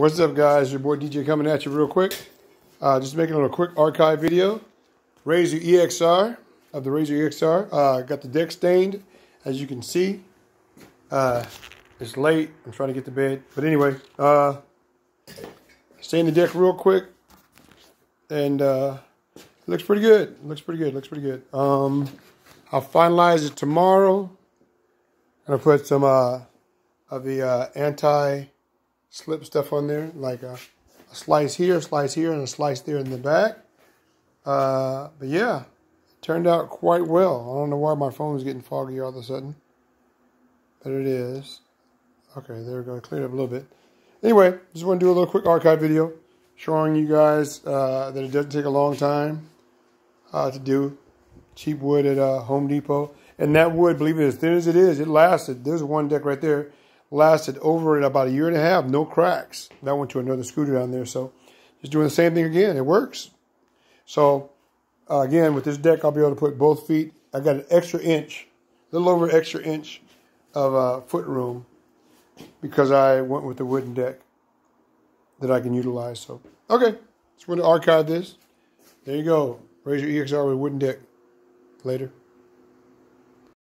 What's up, guys? Your boy DJ coming at you real quick. Uh, just making a little quick archive video. Razor EXR of the Razor EXR. Uh, got the deck stained, as you can see. Uh, it's late. I'm trying to get to bed. But anyway, uh, stain the deck real quick. And uh, looks pretty good. Looks pretty good. Looks pretty good. Um, I'll finalize it tomorrow. Going to put some uh, of the uh, anti slip stuff on there, like a, a, slice here, a slice here, and a slice there in the back. Uh, but yeah, it turned out quite well. I don't know why my phone is getting foggy all of a sudden, but it is. Okay, there we go. Clear it up a little bit. Anyway, just want to do a little quick archive video showing you guys uh, that it doesn't take a long time uh, to do. Cheap wood at uh, Home Depot. And that wood, believe it, as thin as it is, it lasted. There's one deck right there lasted over about a year and a half, no cracks. That went to another scooter down there. So just doing the same thing again. It works. So uh, again, with this deck, I'll be able to put both feet. I got an extra inch, a little over extra inch of uh, foot room because I went with the wooden deck that I can utilize. So, okay, just want to archive this. There you go. Razor EXR with wooden deck. Later.